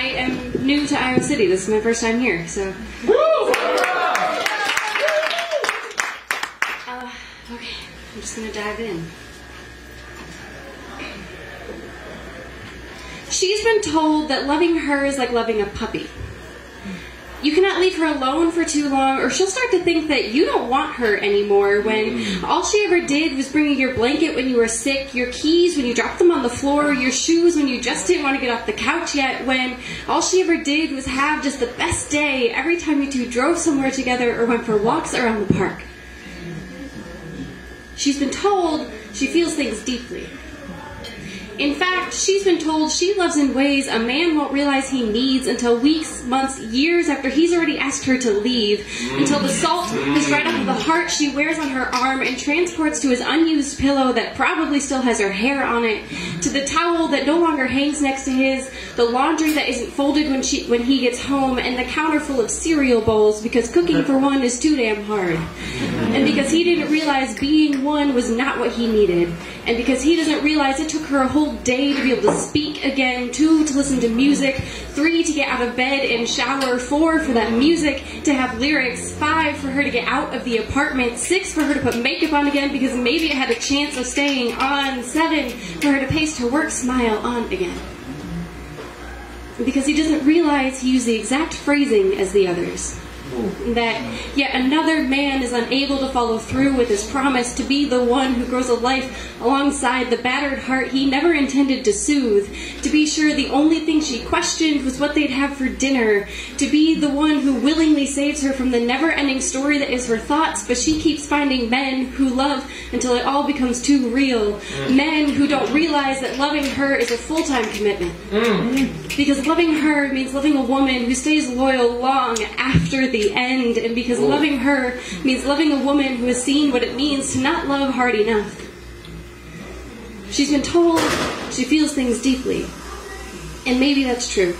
I am new to Iowa City. This is my first time here, so. Uh, okay, I'm just gonna dive in. She's been told that loving her is like loving a puppy. You cannot leave her alone for too long, or she'll start to think that you don't want her anymore when mm. all she ever did was bring you your blanket when you were sick, your keys when you dropped them on the floor, your shoes when you just didn't want to get off the couch yet, when all she ever did was have just the best day every time you two drove somewhere together or went for walks around the park. She's been told she feels things deeply. In fact, she's been told she loves in ways a man won't realize he needs until weeks, months, years after he's already asked her to leave, until the salt is right off of the heart she wears on her arm and transports to his unused pillow that probably still has her hair on it, to the towel that no longer hangs next to his, the laundry that isn't folded when she when he gets home, and the counter full of cereal bowls because cooking for one is too damn hard. And because he didn't realize being one was not what he needed. And because he doesn't realize it took her a whole day to be able to speak again, two, to listen to music, three, to get out of bed and shower, four, for that music to have lyrics, five, for her to get out of the apartment, six, for her to put makeup on again because maybe it had a chance of staying on, seven, for her to paste her work smile on again. Because he doesn't realize he used the exact phrasing as the others that yet another man is unable to follow through with his promise to be the one who grows a life alongside the battered heart he never intended to soothe. To be sure, the only thing she questioned was what they'd have for dinner. To be the one who willingly saves her from the never ending story that is her thoughts, but she keeps finding men who love until it all becomes too real. Mm. Men who don't realize that loving her is a full time commitment. Mm. Because loving her means loving a woman who stays loyal long after the end, and because loving her means loving a woman who has seen what it means to not love hard enough. She's been told she feels things deeply, and maybe that's true.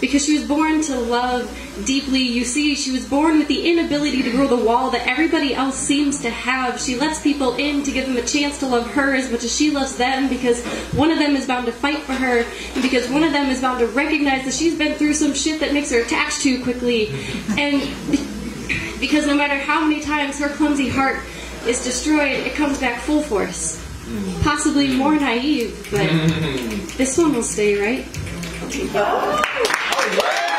Because she was born to love deeply. You see, she was born with the inability to grow the wall that everybody else seems to have. She lets people in to give them a chance to love her as much as she loves them because one of them is bound to fight for her and because one of them is bound to recognize that she's been through some shit that makes her attach too quickly. And because no matter how many times her clumsy heart is destroyed, it comes back full force. Possibly more naive, but this one will stay, right? Oh! Woo!